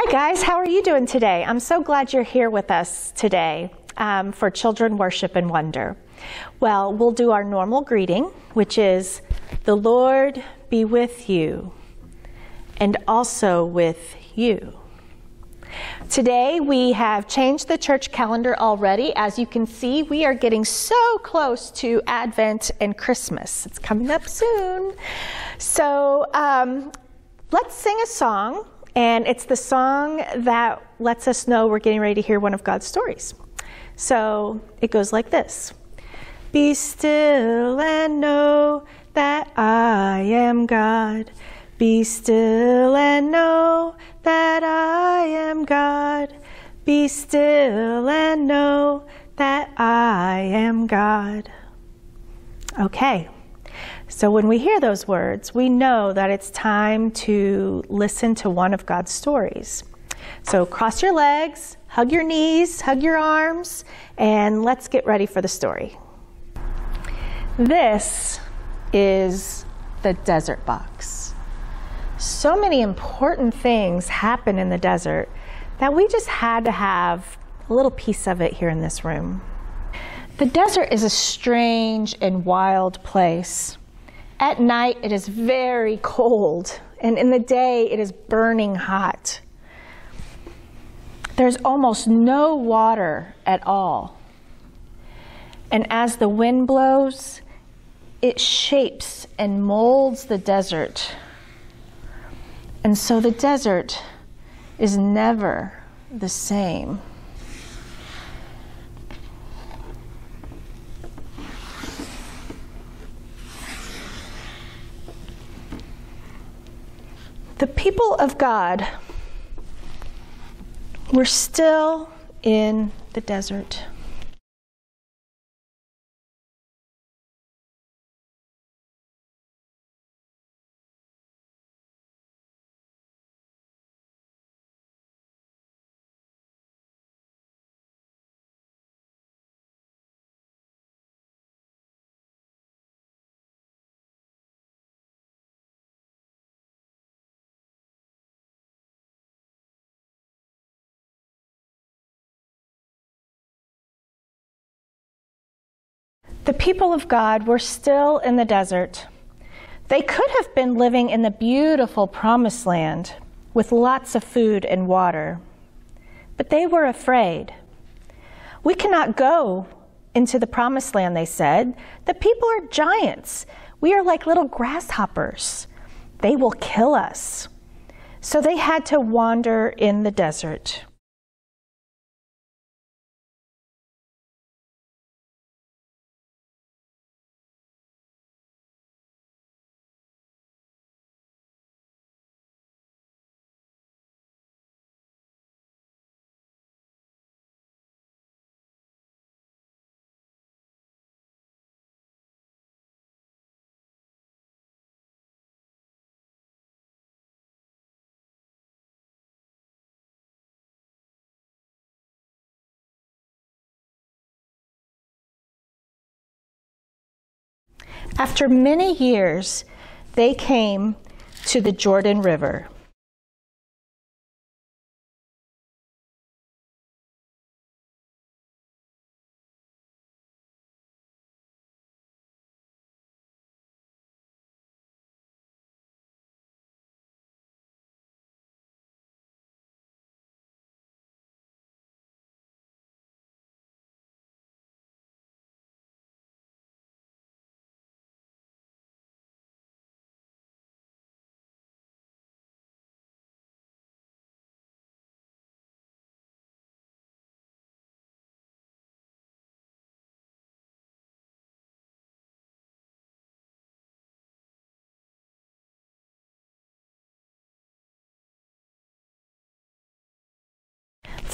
Hi, guys. How are you doing today? I'm so glad you're here with us today um, for Children Worship and Wonder. Well, we'll do our normal greeting, which is the Lord be with you and also with you. Today we have changed the church calendar already. As you can see, we are getting so close to Advent and Christmas. It's coming up soon. So um, let's sing a song, and it's the song that lets us know we're getting ready to hear one of God's stories. So it goes like this Be still and know that I am God. Be still and know that I am God. Be still and know that I am God. Okay, so when we hear those words, we know that it's time to listen to one of God's stories. So cross your legs, hug your knees, hug your arms, and let's get ready for the story. This is the desert box so many important things happen in the desert that we just had to have a little piece of it here in this room. The desert is a strange and wild place. At night, it is very cold, and in the day, it is burning hot. There's almost no water at all. And as the wind blows, it shapes and molds the desert and so the desert is never the same. The people of God were still in the desert. The people of God were still in the desert. They could have been living in the beautiful promised land with lots of food and water, but they were afraid. We cannot go into the promised land, they said. The people are giants. We are like little grasshoppers. They will kill us. So they had to wander in the desert. After many years, they came to the Jordan River.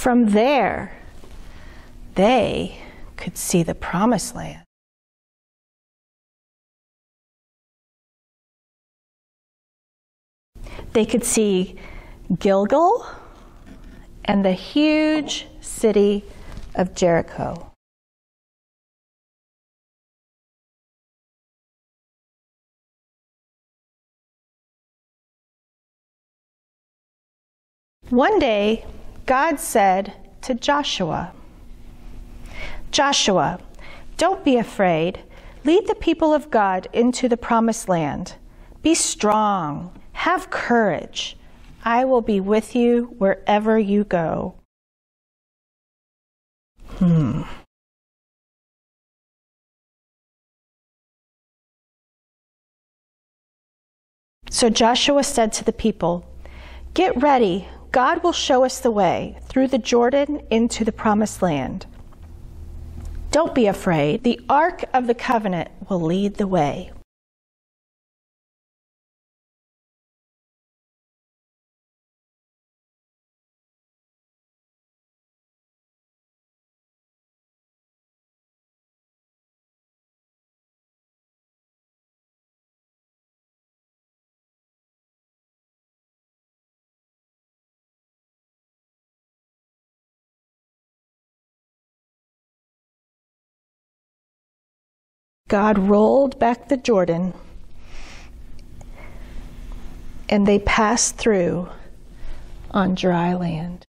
From there, they could see the promised land. They could see Gilgal and the huge city of Jericho. One day, God said to Joshua, Joshua, don't be afraid. Lead the people of God into the promised land. Be strong. Have courage. I will be with you wherever you go. Hmm. So Joshua said to the people, Get ready. God will show us the way through the Jordan into the promised land. Don't be afraid. The Ark of the Covenant will lead the way. God rolled back the Jordan and they passed through on dry land.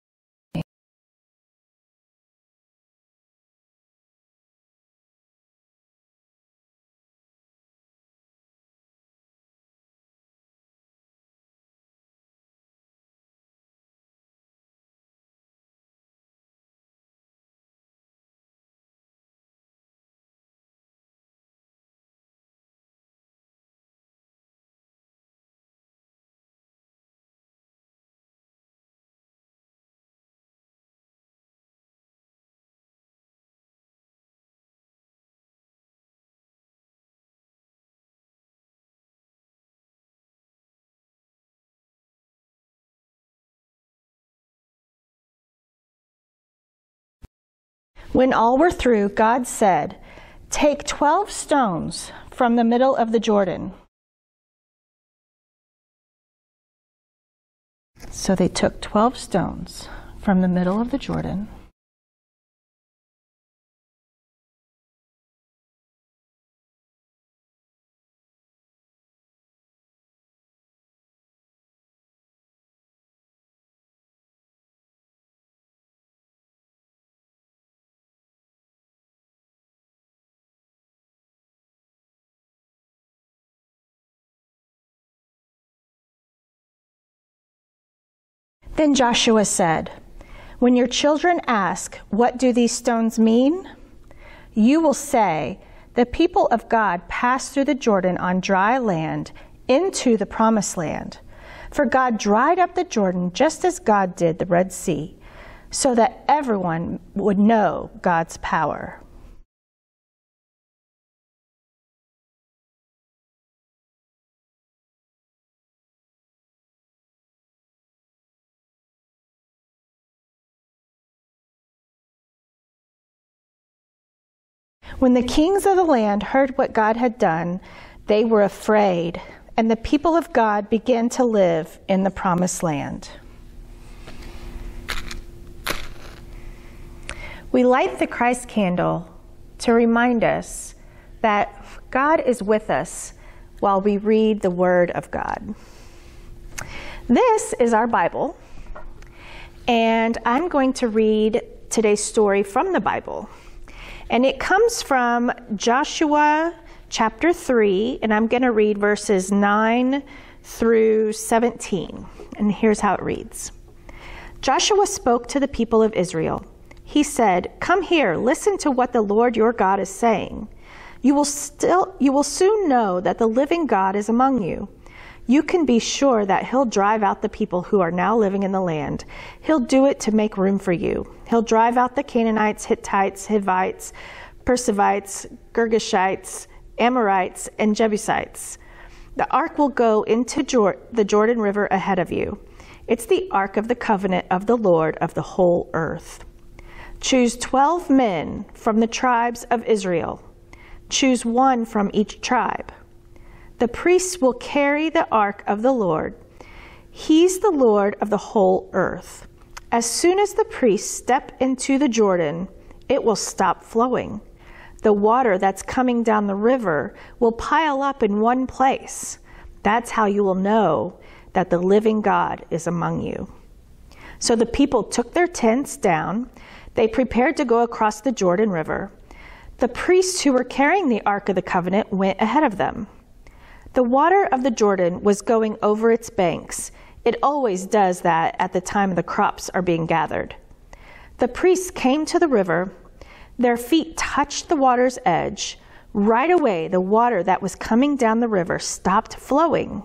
When all were through, God said, Take 12 stones from the middle of the Jordan. So they took 12 stones from the middle of the Jordan. Then Joshua said, When your children ask, What do these stones mean? You will say, The people of God passed through the Jordan on dry land into the promised land. For God dried up the Jordan just as God did the Red Sea, so that everyone would know God's power. When the kings of the land heard what God had done, they were afraid, and the people of God began to live in the promised land. We light the Christ candle to remind us that God is with us while we read the Word of God. This is our Bible, and I'm going to read today's story from the Bible. And it comes from Joshua chapter 3, and I'm going to read verses 9 through 17. And here's how it reads Joshua spoke to the people of Israel. He said, Come here, listen to what the Lord your God is saying. You will, still, you will soon know that the living God is among you you can be sure that He'll drive out the people who are now living in the land. He'll do it to make room for you. He'll drive out the Canaanites, Hittites, Hivites, Perizzites, Girgashites, Amorites, and Jebusites. The ark will go into Jor- the Jordan River ahead of you. It's the ark of the covenant of the Lord of the whole earth. Choose 12 men from the tribes of Israel. Choose one from each tribe. The priests will carry the ark of the Lord. He's the Lord of the whole earth. As soon as the priests step into the Jordan, it will stop flowing. The water that's coming down the river will pile up in one place. That's how you will know that the living God is among you. So the people took their tents down. They prepared to go across the Jordan River. The priests who were carrying the Ark of the Covenant went ahead of them. The water of the Jordan was going over its banks. It always does that at the time the crops are being gathered. The priests came to the river. Their feet touched the water's edge. Right away, the water that was coming down the river stopped flowing.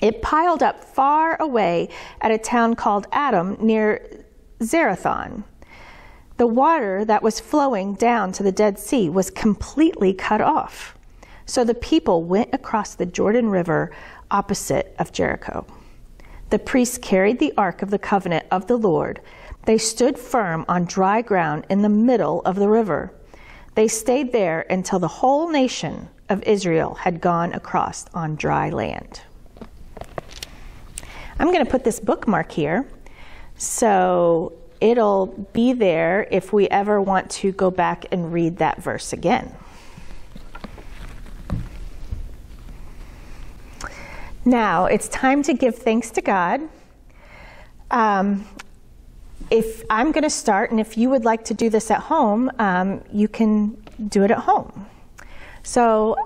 It piled up far away at a town called Adam near Zarethan. The water that was flowing down to the Dead Sea was completely cut off. So the people went across the Jordan River opposite of Jericho. The priests carried the Ark of the Covenant of the Lord. They stood firm on dry ground in the middle of the river. They stayed there until the whole nation of Israel had gone across on dry land. I'm going to put this bookmark here so it'll be there if we ever want to go back and read that verse again. Now it's time to give thanks to God. Um, if I'm going to start, and if you would like to do this at home, um, you can do it at home. So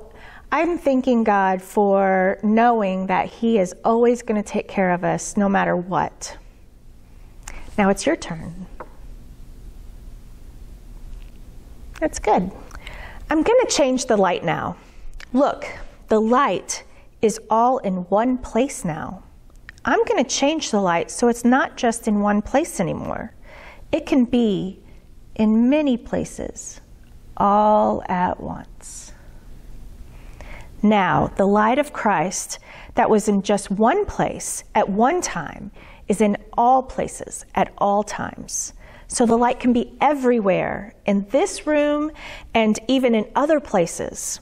I'm thanking God for knowing that He is always going to take care of us no matter what. Now it's your turn. That's good. I'm going to change the light now. Look, the light is all in one place now. I'm going to change the light so it's not just in one place anymore. It can be in many places all at once. Now, the light of Christ that was in just one place at one time is in all places at all times. So the light can be everywhere in this room and even in other places